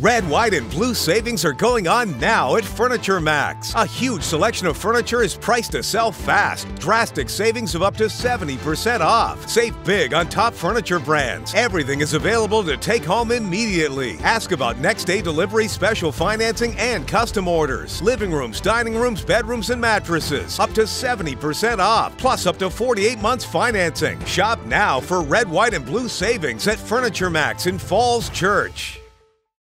Red, white, and blue savings are going on now at Furniture Max. A huge selection of furniture is priced to sell fast. Drastic savings of up to 70% off. Save big on top furniture brands. Everything is available to take home immediately. Ask about next day delivery, special financing, and custom orders. Living rooms, dining rooms, bedrooms, and mattresses. Up to 70% off. Plus up to 48 months financing. Shop now for red, white, and blue savings at Furniture Max in Falls Church.